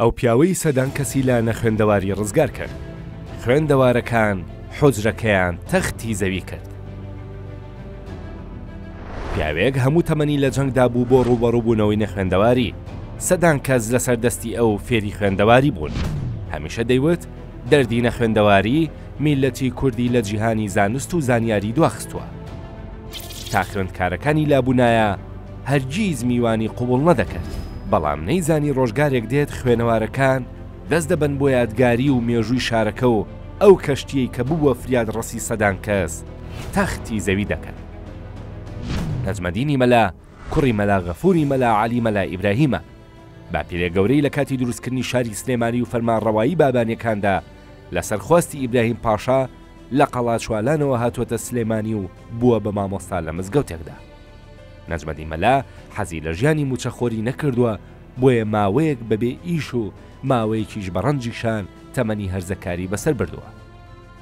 ئەو پیاوەی سەدان کەسی لە نەخوێندەواری ڕزگار کرد. خوێندەوارەکان حوجرەکەیان تەختی زەوی کرد. پیاوێک هەموو تەمەنی لە جەنگدا بوو بۆ ڕووبەڕووبوونەوەی نەخوێندەواری. سەدان کەس لەسەر دەستی ئەو فێری خوێندەواری بوون. هەمیشە دەیوت، دەردی نەخوێندەواری میللەتی کوردی لە جیهانی زانست و زانیاری دواخستووە. تا خوێندکارەکانی لابوونایە، هەرگیز میوانی قبوڵ نەدەکرد، بەڵام نەیزانی ڕۆژگارێک دێت خوێنەوارەکان دەست دەبەن بۆ یادگاری و مێژووی شارەکە و ئەو کەشتیەی کە ببوە فریادڕەسی سەدان کەس تەختی زەوی دەکەن. نەجمەدینی مەلا کوڕی مەلا غەفوری مەلا عەلی مەلا ئیبراهیمە باپیرە گەورەی لە کاتی دروستکردنی شاری سلێمانی و فەرمانڕەوایی بابانیەکاندا لەسەر خواستی ئیبراهیم پاشا لە قەڵاچوالانەوە هاتوەتە سلێمانی و بوە بە مامۆستا لە مزگەوتێکدا نەجمەدین مەلا حەزی لە ژیانی مووچەخۆری نەکردووە، بۆیە ماوەیەک بەبێ ئیش و ماوەیەکیش بە ڕەنجی شان تەمەنی هەرزەکاری بەسەر بردووە.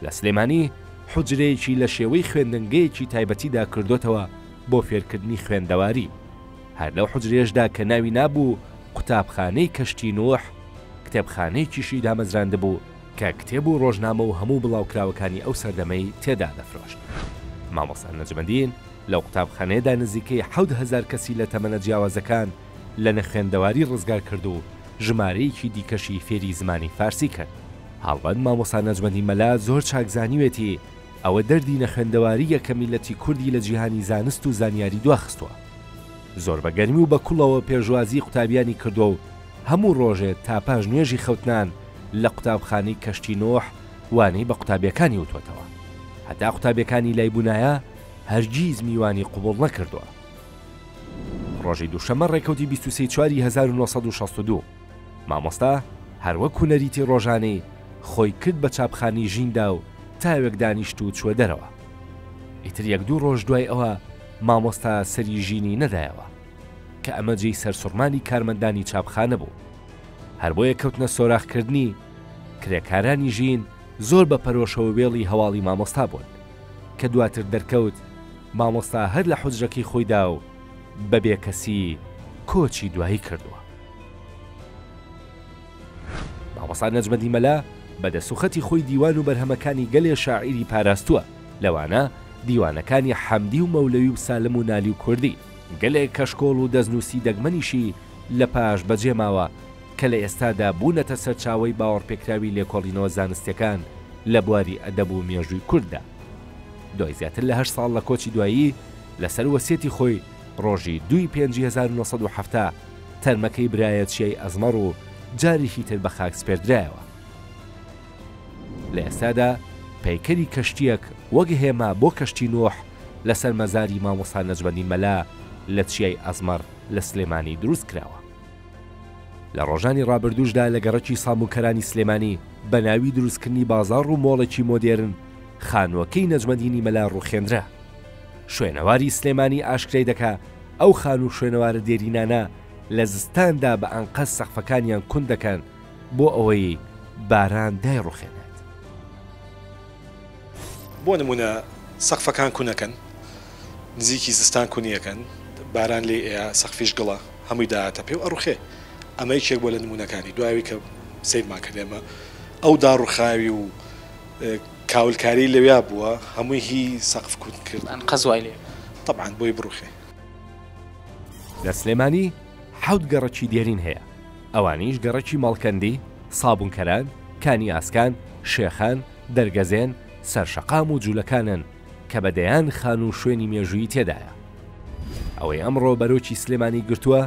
لە سلێمانی حوجرەیەکی لە شێوەی خوێندنگەیەکی تایبەتیدا کردۆتەوە بۆ فێرکردنی خوێندەواری. هەر لەو حوجرەیەشدا کە ناوی نابوو قوتابخانەی کەشتی نوح، کتێبخانەیەکیشی دامەزراندبوو کە کتێب و ڕۆژنامە و هەموو بڵاوکراوەکانی ئەو سەردەمەی تێدا دەفرۆشت. مامۆستا نەجمەدین لەو قوتابخانەیەدا نزیکەی حەوت هەزار کەسی لە تەمەنە جیاوازەکان لە نەخوێندەواری ڕزگار کرد و ژمارەیەکی دیکەشی فێری زمانی فارسی کرد. هەڵبەت مامۆستا نەجمەدین مەلا زۆر چاک زانیوێتی ئەوە دەردی نەخوێندەوارییە کە میللەتی کوردی لە جیهانی زانست و زانیاری دواخستووە. زۆر بە گەرمی و بە کوڵەوە پێشوازیی قوتابیانی کردووە و هەموو ڕۆژێ تا پاش نوێژی خەوتنان لە قوتابخانەی کەشتی نوح وانەی بە قوتابیەکانی وتووەتەوە. هەتا قوتابیەکانی لای بوونایە هەرگیز میوانی قبوڵ نەکردووە. ڕۆژی دووشەممە ڕێکەوتی بیست و سێ ی چواری هەزار و نۆ سەد و شەست و دوو مامۆستا هەر وەک هونەریی ڕۆژانەی خۆی کرد بە چاپخانەی ژیندا و تاوێک دانیشت و چووە دەرەوە. ئیتر یەک دوو ڕۆژ دوای ئەوە مامۆستا سەری ژینی نەدایەوە. کە ئەمە جێی سەرسوڕمانی کارمەندانی چاپخانە بوو. هەر بۆیە کەوتنە سۆراخ کردنی. کرێکارانی ژین زۆر بە پەرۆشەوە وێڵی هەواڵی مامۆستا بوون. کە دواتر دەرکەوت مامۆستا هەر لە حوجرەکەی خۆیدا و بە بێکەسی کۆچی دوایی کردووە. مامۆستا نەجمەدین مەلا بە دەسوخەتی خۆی دیوان و بەرهەمەکانی گەلێ شاعیری پاراستووە، لەوانە دیوانەکانی حەمدی و مەولەوی و سالم و نالی و کوردی. گەلێ کەشکۆڵ و دەستنووسی دەگمەنیشی لە پاش بەجێماوە، کە لە ئێستادا بوونەتە سەرچاوەی باوەڕپێکراوی لێکۆڵینەوە زانستیەکان لە بواری ئەدەب و مێژووی کورددا. دوای زیاتر لە هەشت ساڵ لە کۆچی دوایی، لەسەر وەسیەتی خۆی ڕۆژی دووی پێنجی هەزار و نۆ سەد و حەفتا تەرمەکەی برایە چیای ئەزمەڕ و جارێکی تر بە خاک سپێردرایەوە. لە ئێستادا پەیکەری کەشتیەک وەک هێما بۆ کەشتی نوح لەسەر مەزاری مامۆستا نەجمەدین مەلا لە چیای ئەزمەڕ لە سلێمانی دروست کراوە. لە ڕۆژانی ڕابردووشدا لە گەڕەکی ساموکەرانی سلێمانی بە ناوی دروستکردنی بازاڕ و مۆڵێکی مۆدێرن خانووەکەی نەجمەدینی مەلا ڕووخێندرا. شوێنەواری سلێمانی ئاشکرای دەکا، ئەو خانوو و شوێنەوارە دێرینانە لە زستاندا بە ئەنقەست سەقفەکانیان کون دەکەن بۆ ئەوەی باران دایڕوخێنێت. بۆ نموونە سەقفەکان کونەکەن، نزیکی زستان کونیەکەن، باران لێی ئەیا، سەقفیش گڵە. هەمووی دایەتە پێ و ئەڕوخێ ئەمە یەکێک بووە لە نموونەکانی دوای ئەوەی کە سەیرمان کرد ئێمە ئەو داڕوخاوی و کاولکاری لەویا بووە هەمووی هی سەقف کورت کرد ئەنقەز وای لێ تەبعەن بۆی بڕوخێ. لە سلێمانی حەوت گەڕەکی دێرین هەیە ئەوانیش گەڕەکی مەڵکەندی، سابونکەران، کانی ئاسکان، شێخان، دەرگەزێن، سەرشەقام و جولەکانن کە بە دەیان خان و شوێنی مێژوویی تێدایە. ئەوەی ئەمڕۆ بەرۆکی سلێمانی گرتووە،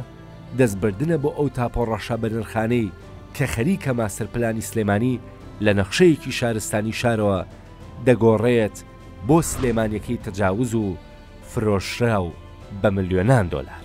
دەستبردنە بۆ ئەو تاپۆ ڕەشە بەنرخانەی کە خەریکە ماستەرپلانی سلێمانی لە نەخشەیەکی شارستانی شارەوە دەگۆڕێت بۆ سلێمانیەکەی تەجاوز و فرۆشراو بە ملیۆنان دۆلار.